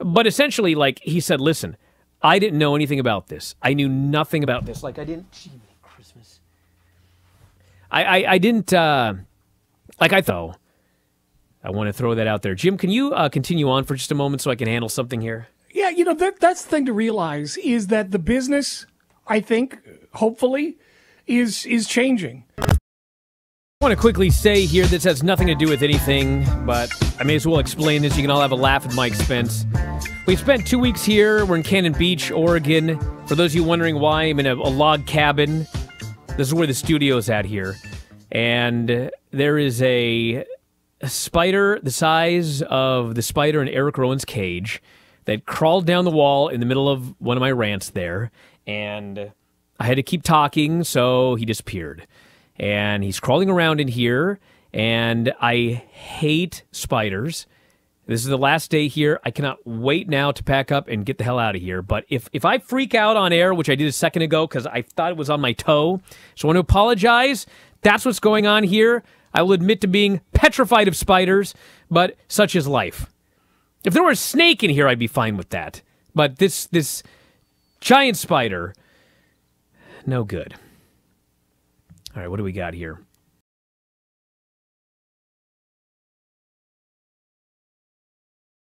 But essentially, like he said, listen, I didn't know anything about this. I knew nothing about this. Like I didn't. Gee, Christmas. I I, I didn't. Uh, like I thought. I want to throw that out there. Jim, can you uh, continue on for just a moment so I can handle something here? Yeah, you know that that's the thing to realize is that the business, I think, hopefully, is is changing. I want to quickly say here this has nothing to do with anything, but I may as well explain this. You can all have a laugh at my expense. We've spent two weeks here. We're in Cannon Beach, Oregon. For those of you wondering why I'm in a, a log cabin, this is where the studio is at here. And there is a, a spider the size of the spider in Erick Rowan's cage that crawled down the wall in the middle of one of my rants there. And I had to keep talking, so he disappeared and he's crawling around in here. And I hate spiders. This is the last day here. I cannot wait now to pack up and get the hell out of here. But if, if I freak out on air, which I did a second ago because I thought it was on my toe, so I want to apologize. That's what's going on here. I will admit to being petrified of spiders, but such is life. If there were a snake in here, I'd be fine with that. But this this giant spider, no good. All right, what do we got here?